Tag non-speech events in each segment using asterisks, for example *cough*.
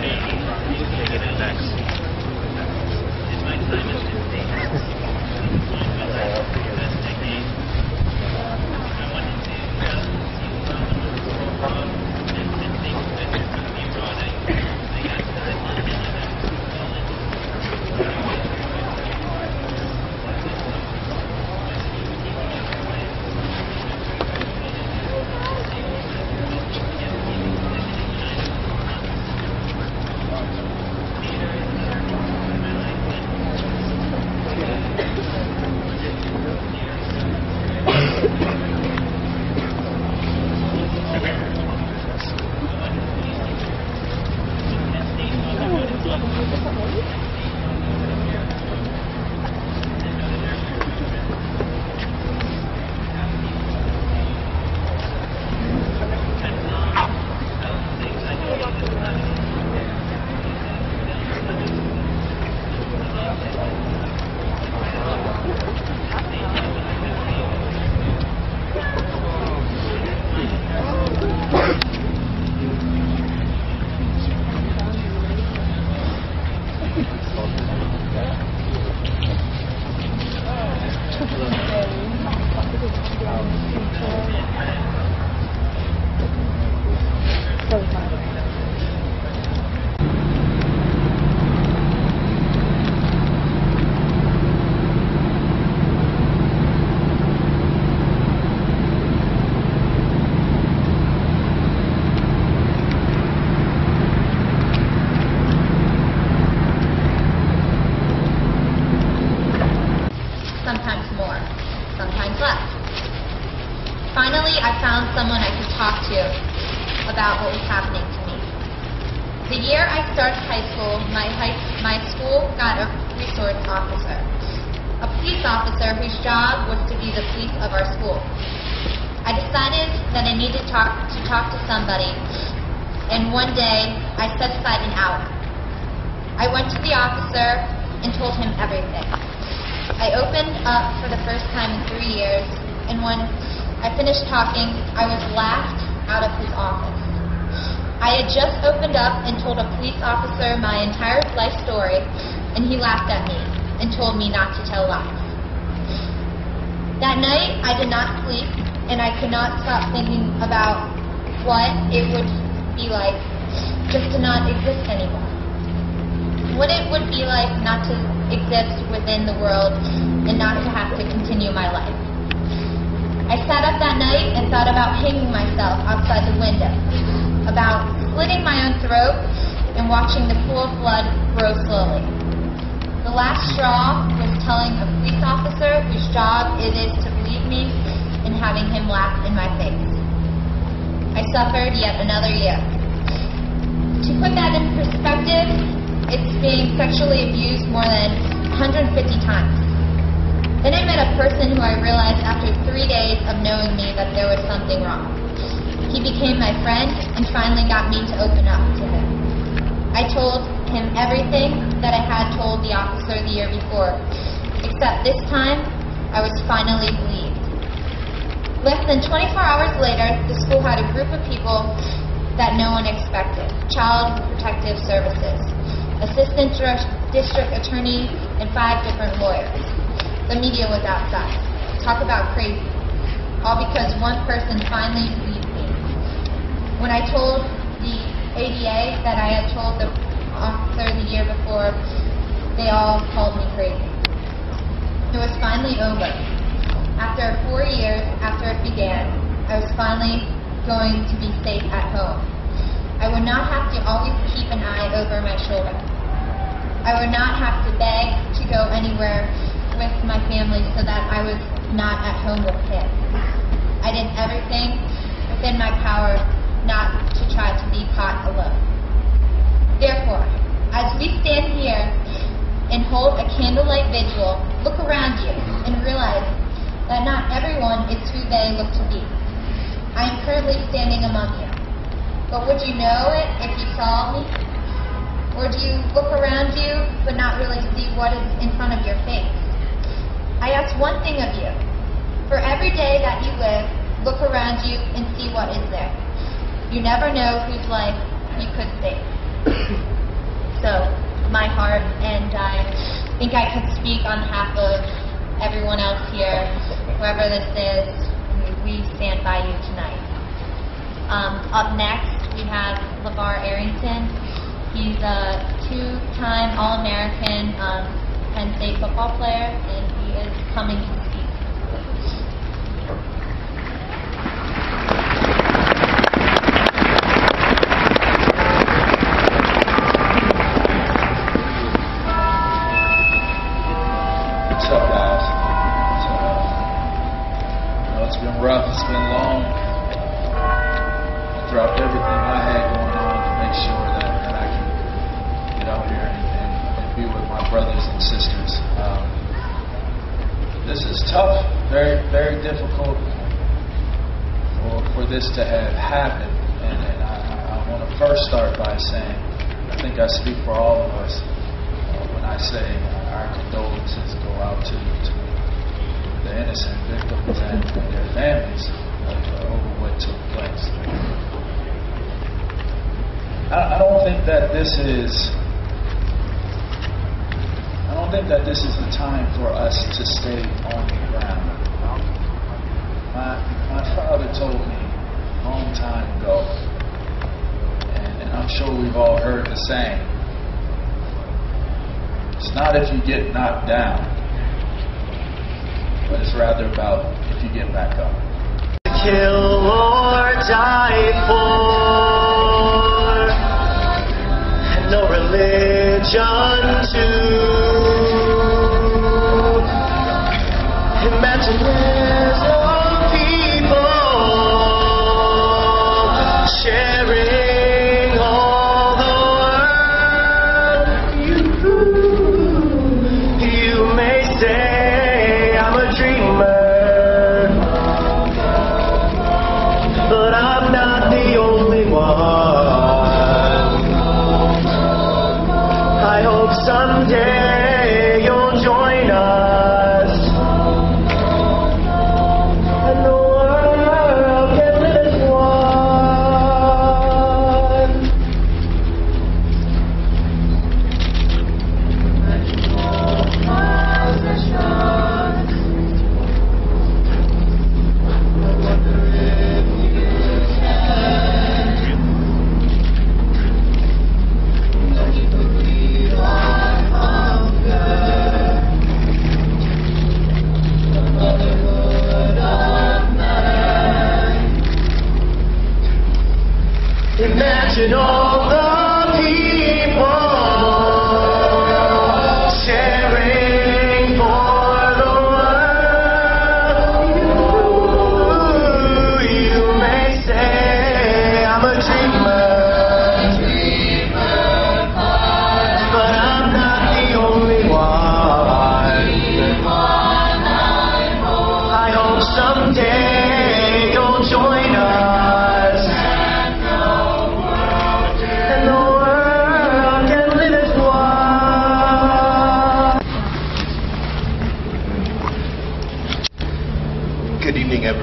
Count on me. Taking it next. sometimes job was to be the police of our school. I decided that I needed to talk, to talk to somebody, and one day I set aside an hour. I went to the officer and told him everything. I opened up for the first time in three years, and when I finished talking, I was laughed out of his office. I had just opened up and told a police officer my entire life story, and he laughed at me and told me not to tell lies. That night, I did not sleep, and I could not stop thinking about what it would be like just to not exist anymore. What it would be like not to exist within the world and not to have to continue my life. I sat up that night and thought about hanging myself outside the window, about slitting my own throat and watching the pool of blood grow slowly. The last straw telling a police officer whose job it is to believe me and having him laugh in my face. I suffered yet another year. To put that in perspective, it's being sexually abused more than 150 times. Then I met a person who I realized after three days of knowing me that there was something wrong. He became my friend and finally got me to open up to him. I told him everything that I had told the officer the year before, except this time I was finally believed. Less than 24 hours later, the school had a group of people that no one expected Child Protective Services, Assistant District Attorney, and five different lawyers. The media was outside. Talk about crazy. All because one person finally believed me. When I told the ADA that I had told the officer the year before, they all called me crazy. It was finally over. After four years after it began, I was finally going to be safe at home. I would not have to always keep an eye over my shoulder. I would not have to beg to go anywhere with my family so that I was not at home with him. I did everything within my power not to try to be caught alone. Therefore, as we stand individual, look around you and realize that not everyone is who they look to be. I am currently standing among you. But would you know it if you saw me? Or do you look around you but not really see what is in front of your face? I ask one thing of you. For every day that you live, look around you and see what is there. You never know whose life you could save. *coughs* so, my heart, and I think I could speak on behalf of everyone else here, whoever this is, we stand by you tonight. Um, up next, we have LaVar Arrington. He's a two-time All-American um, Penn State football player, and he is coming dropped everything I had going on to make sure that, that I can get out here and, and, and be with my brothers and sisters. Um, this is tough, very, very difficult for, for this to have happened. And, and I, I want to first start by saying, I think I speak for all of us uh, when I say our condolences go out to, to the innocent victims and, and their families over what took place. I, I don't think that this is. I don't think that this is the time for us to stay on the ground. My my father told me a long time ago, and, and I'm sure we've all heard the saying. It's not if you get knocked down, but it's rather about if you get back up. kill or die for, no religion too. Imagine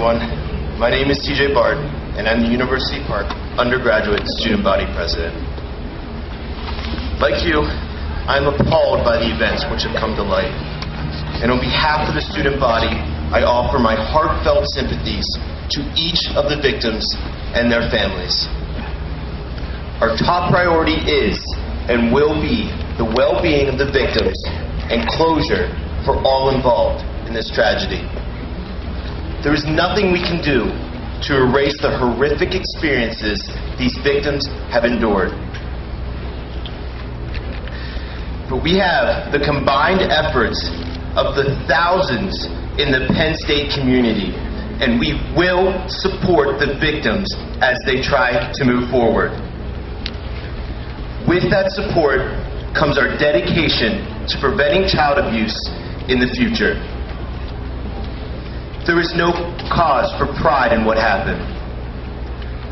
everyone. My name is TJ Bard, and I'm the University Park undergraduate student body president. Like you, I'm appalled by the events which have come to light. And on behalf of the student body, I offer my heartfelt sympathies to each of the victims and their families. Our top priority is and will be the well being of the victims and closure for all involved in this tragedy. There is nothing we can do to erase the horrific experiences these victims have endured. But we have the combined efforts of the thousands in the Penn State community, and we will support the victims as they try to move forward. With that support, comes our dedication to preventing child abuse in the future. There is no cause for pride in what happened,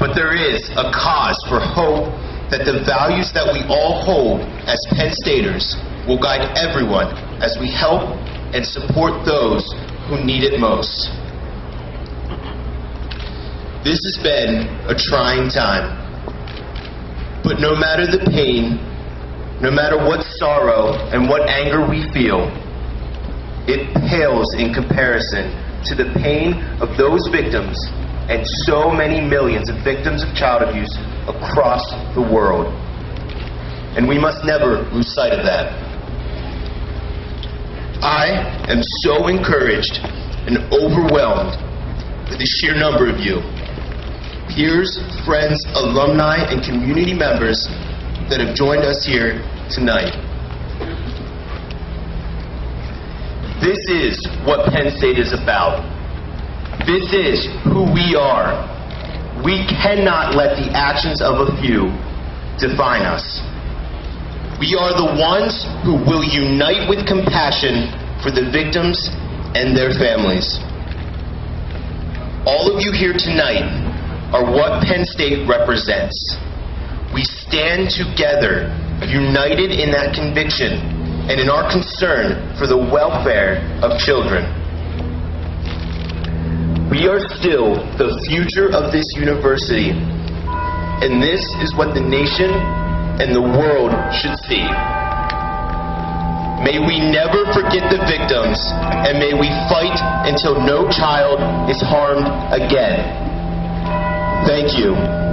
but there is a cause for hope that the values that we all hold as Penn Staters will guide everyone as we help and support those who need it most. This has been a trying time. But no matter the pain, no matter what sorrow and what anger we feel, it pales in comparison to the pain of those victims and so many millions of victims of child abuse across the world. And we must never lose sight of that. I am so encouraged and overwhelmed with the sheer number of you peers, friends, alumni, and community members that have joined us here tonight. This is what Penn State is about. This is who we are. We cannot let the actions of a few define us. We are the ones who will unite with compassion for the victims and their families. All of you here tonight are what Penn State represents. We stand together, united in that conviction and in our concern for the welfare of children. We are still the future of this university, and this is what the nation and the world should see. May we never forget the victims, and may we fight until no child is harmed again. Thank you.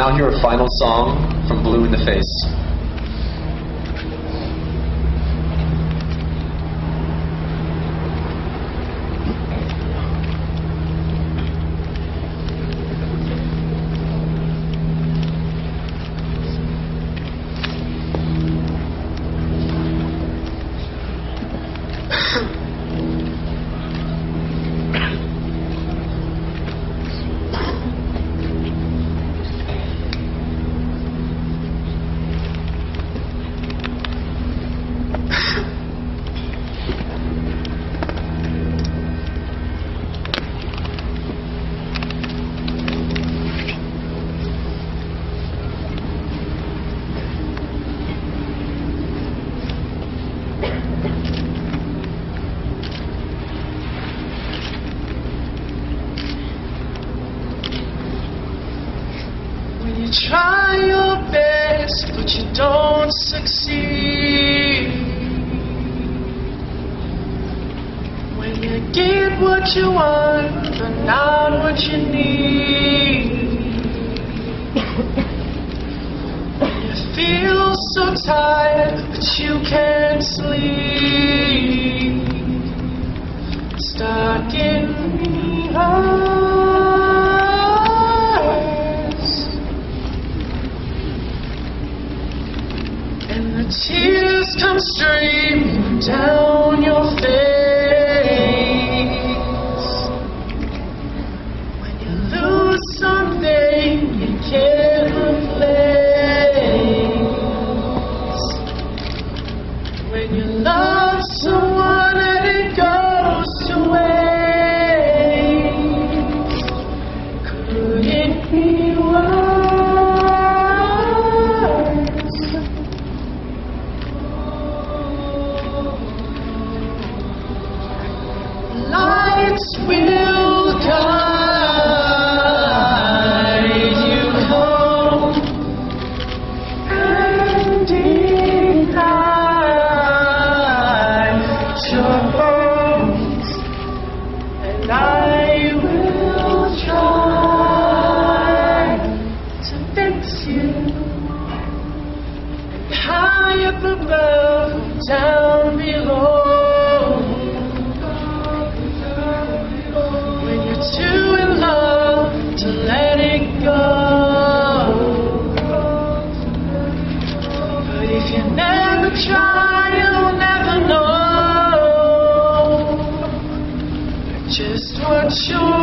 Now hear a final song from Blue in the Face. tired, but you can't sleep. Stuck in the eyes, and the tears come streaming down. show.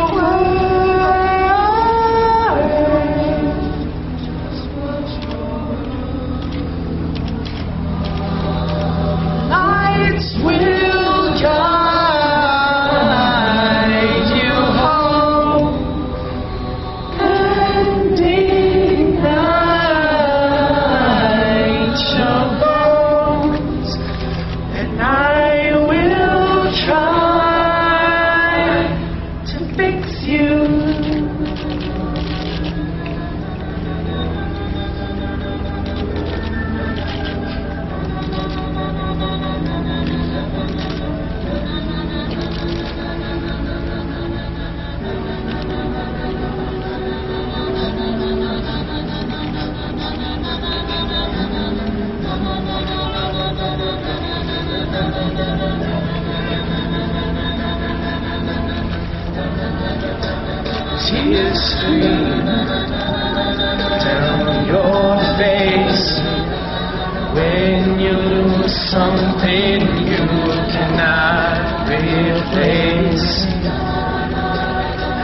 pain you cannot replace.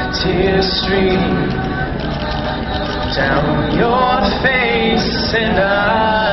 A tear stream down your face and I.